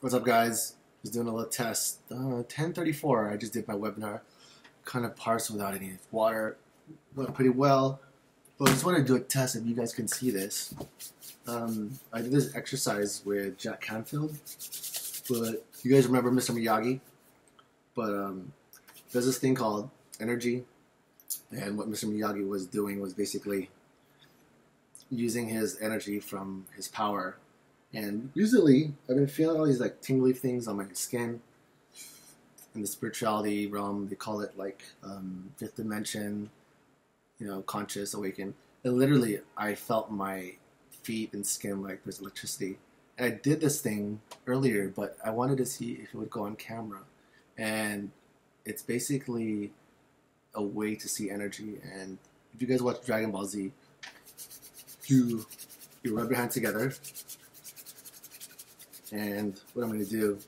What's up, guys? Just doing a little test. Uh, 1034. I just did my webinar. Kind of parsed without any water. Went pretty well. But I just wanted to do a test if you guys can see this. Um, I did this exercise with Jack Canfield. But you guys remember Mr. Miyagi? But um, there's this thing called energy. And what Mr. Miyagi was doing was basically using his energy from his power and recently, I've been feeling all these like tingly things on my skin. In the spirituality realm, they call it like um, fifth dimension, you know, conscious awaken. And literally, I felt my feet and skin like there's electricity. And I did this thing earlier, but I wanted to see if it would go on camera. And it's basically a way to see energy. And if you guys watch Dragon Ball Z, you you rub your hands together and what I'm going to do,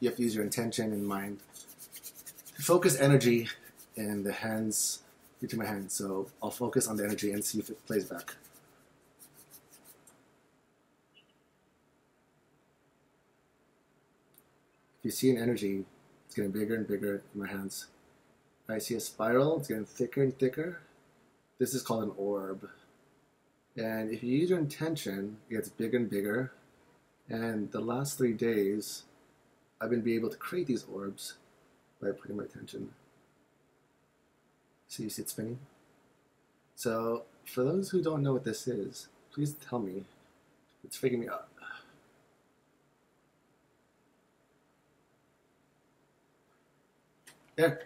you have to use your intention and mind. Focus energy in the hands, into my hands. So I'll focus on the energy and see if it plays back. If you see an energy, it's getting bigger and bigger in my hands. I see a spiral, it's getting thicker and thicker. This is called an orb. And if you use your intention, it gets bigger and bigger and the last three days, I've been able to create these orbs by putting my attention. See, you see it spinning? So, for those who don't know what this is, please tell me. It's freaking me out. There.